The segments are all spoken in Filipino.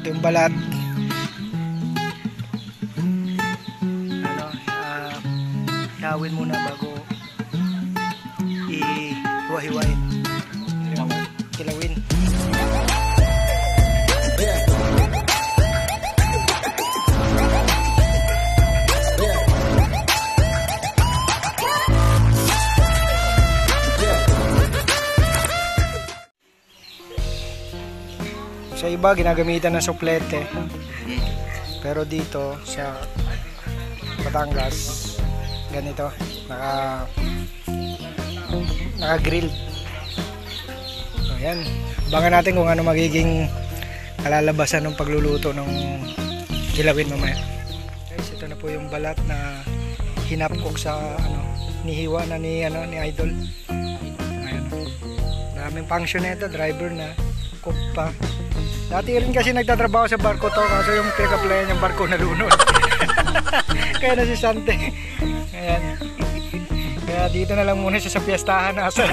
Ito yung balat. Ano, uh, hawin muna bago i-hiwa-hiwain. Iba, ginagamitan ng suplete. Pero dito, sa Batangas, ganito, naka naka-grilled. So, yan. Abangan natin kung ano magiging kalalabasan ng pagluluto ng kilawin mamaya. Guys, ito na po yung balat na hinapkok sa ano, nihiwa na ni ano ni Idol. Ayan. Daming function nito, driver na, cook pa. Dati rin kasi nagtatrabaho sa barko to kaso yung pinag-applyan yung barko nalunod. Kaya na si Sante. Ayan. Kaya dito na lang muna siya sa piyestahan nasa.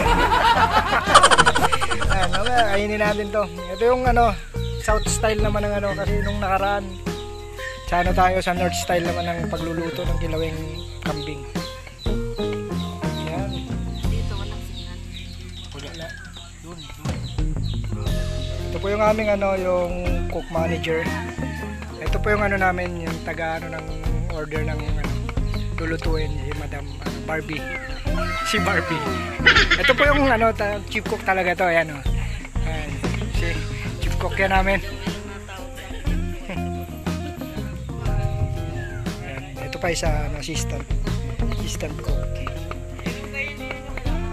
ano ba, kainin natin to. Ito yung ano, south style naman ng ano kasi nung nakaraan sa ano tayo sa north style naman ng pagluluto ng kilawing kambing. Ito po yung aming ano, yung cook manager. Ito po yung ano namin, yung taga ano ng order ng ano, lulutuin si Madam ano, Barbie. Si Barbie. Ito po yung ano, ta- chief cook talaga to, ayan oh. Ayan, si chief cook yan namin. Ayan, ito pa isa ano, assistant. Assistant cook.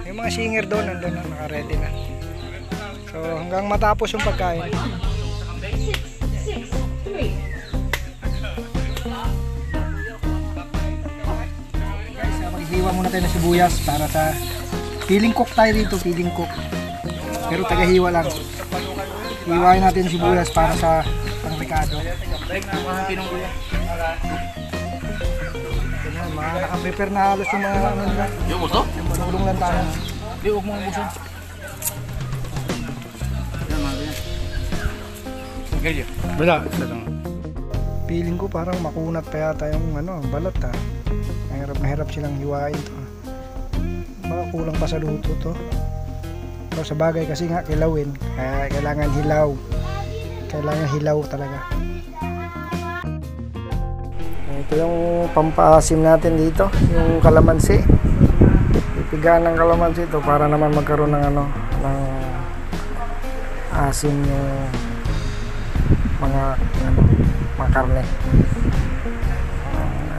Yung mga singer doon, nandun na, naka-ready na. So hanggang matapos yung pagkain. Maghihiwa muna tayo ng sibuyas para sa piling cook tayo dito, piling cook. Pero tagahiwa lang. Hiwain natin sibuyas para sa pangrekado. Mga nakaprepare na halos yung mga ano nila. Yung gusto? Yung lang tayo. Di, huwag mong ubusin. Ganyan. Wala. Isa lang. Feeling ko parang makunat pa yata yung ano, balat ha. Mahirap na hirap silang hiwain to. Baka kulang pa sa luto to. Pero sa bagay kasi nga kilawin, kaya kailangan hilaw. Kailangan hilaw talaga. Ito yung pampaasim natin dito, yung kalamansi. Ipigaan ng kalamansi ito para naman magkaroon ng ano, ng asim yung mga ano, mga karne.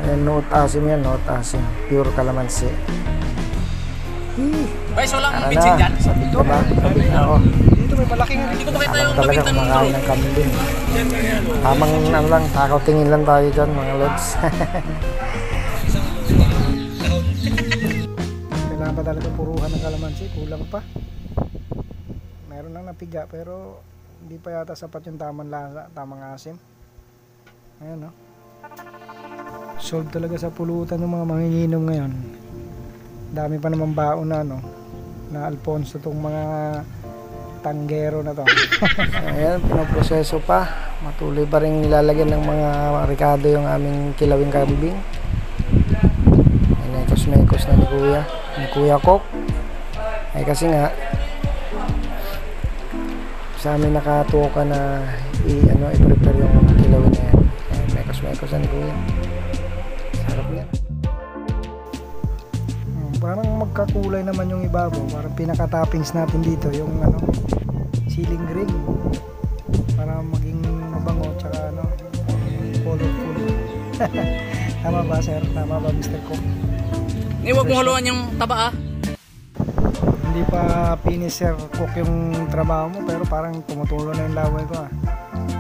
Ayan, note asim yan, note asim. Pure kalamansi. Guys, walang Tara bitsin dyan. sabit na ba? Sabit na ako. Dito may malaking Hindi ko makita yung talaga kumakain ng kambing. Tamang ano lang, takaw tingin lang tayo dyan mga lods. Kailangan pa talaga puruhan ng kalamansi, kulang pa. Meron nang napiga pero hindi pa yata sapat yung tamang lasa, tamang asim. Ayan no. Solve talaga sa pulutan ng mga manginginom ngayon. Dami pa naman baon na no. Na Alfonso tong mga tanggero na to. Ayan, pinoproseso pa. Matuloy pa rin nilalagyan ng mga ricado yung aming kilawing kambing. Ayan, mekos-mekos na ni Kuya. Ni Kuya Kok. Ay kasi nga, sa amin nakatuwa na i, ano, i-prepare yung mga kilawin na yan. Ayan, mekos-mekos na ni Kuya. Sarap yan. Hmm, Parang magkakulay naman yung ibabaw. Parang pinaka-toppings natin dito yung ano, ceiling green. Para maging mabango tsaka ano, colorful. Tama ba sir? Tama ba Mr. Cook? Ni, huwag mong haluan yung taba ah. Hindi pa finish sir cook yung trabaho mo pero parang tumutulo na yung laway ko ah.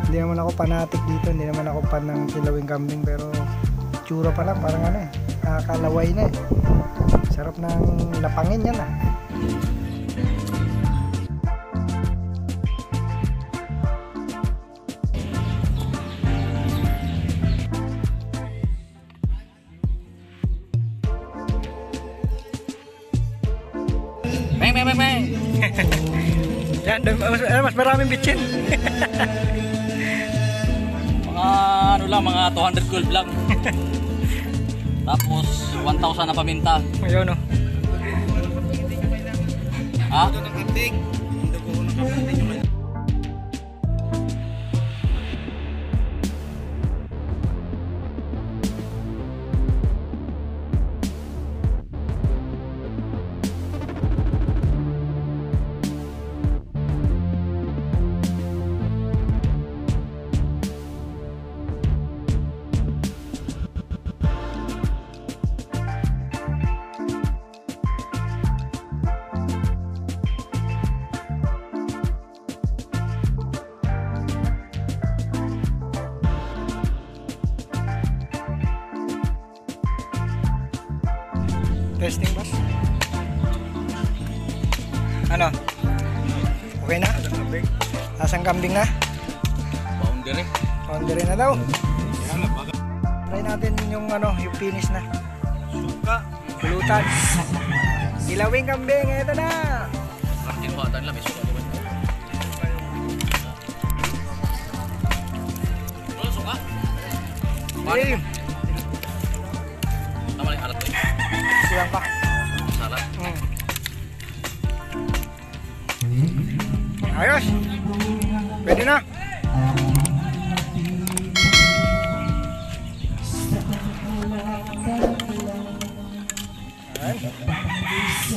Hindi naman ako panatik dito, hindi naman ako pan ng kilawing kambing pero tsura pa lang parang ano eh, nakakalaway na eh. Sarap ng lapangin yan ah. Bang, bang, bang. Yan, mas, mas maraming bitchin. Mga ano lang, mga 212 lang. Tapos 1,000 na paminta. Ayun oh. Ha? Testing boss. Ano? Okay na? Asang kambing na? Boundary. Boundary na daw. Try natin yung ano, yung finish na. Suka. Pulutan. Ilawing kambing, ito na. Martin Huatan lang, may suka? Wala suka? Hey, silang pa. Salat. Mm. Ayos. Pwede na. Ayan.